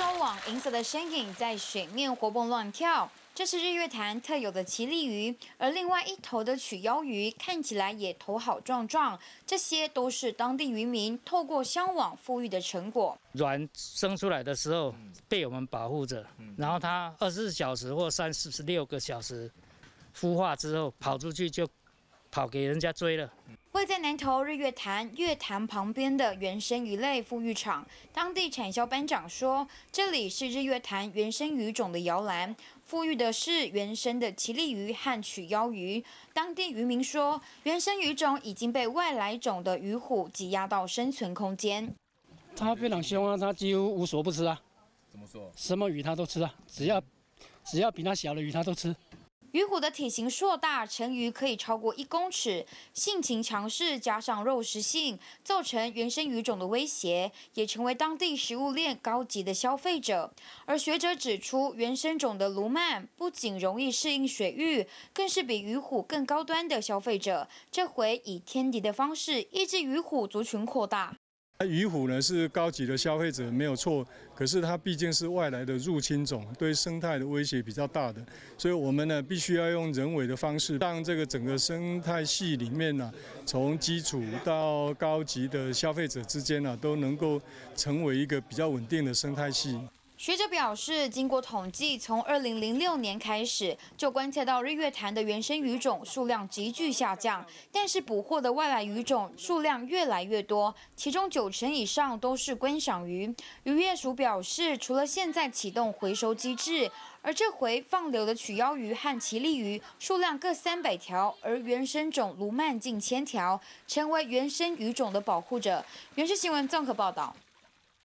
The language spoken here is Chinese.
收网，银色的身影在水面活蹦乱跳。这是日月潭特有的奇力鱼，而另外一头的曲腰鱼看起来也头好壮壮。这些都是当地渔民透过香网富裕的成果。卵生出来的时候被我们保护着，然后它二十四小时或三四十六个小时孵化之后跑出去就跑给人家追了。位在南投日月潭月潭旁边的原生鱼类富裕场，当地产销班长说，这里是日月潭原生鱼种的摇篮，富裕的是原生的奇力鱼和曲腰鱼。当地渔民说，原生鱼种已经被外来种的鱼虎挤压到生存空间。它非常凶啊，它几乎无所不吃啊。怎么说？什么鱼它都吃啊，只要只要比它小的鱼它都吃。鱼虎的体型硕大，成鱼可以超过一公尺，性情强势，加上肉食性，造成原生鱼种的威胁，也成为当地食物链高级的消费者。而学者指出，原生种的卢曼不仅容易适应水域，更是比鱼虎更高端的消费者。这回以天敌的方式抑制鱼虎族群扩大。那鱼虎呢是高级的消费者没有错，可是它毕竟是外来的入侵种，对生态的威胁比较大的，所以我们呢必须要用人为的方式，让这个整个生态系里面呢，从基础到高级的消费者之间呢，都能够成为一个比较稳定的生态系。学者表示，经过统计，从二零零六年开始就观测到日月潭的原生鱼种数量急剧下降，但是捕获的外来鱼种数量越来越多，其中九成以上都是观赏鱼。渔业署表示，除了现在启动回收机制，而这回放流的曲腰鱼和奇力鱼数量各三百条，而原生种鲈鳗近千条，成为原生鱼种的保护者。原视新闻综合报道。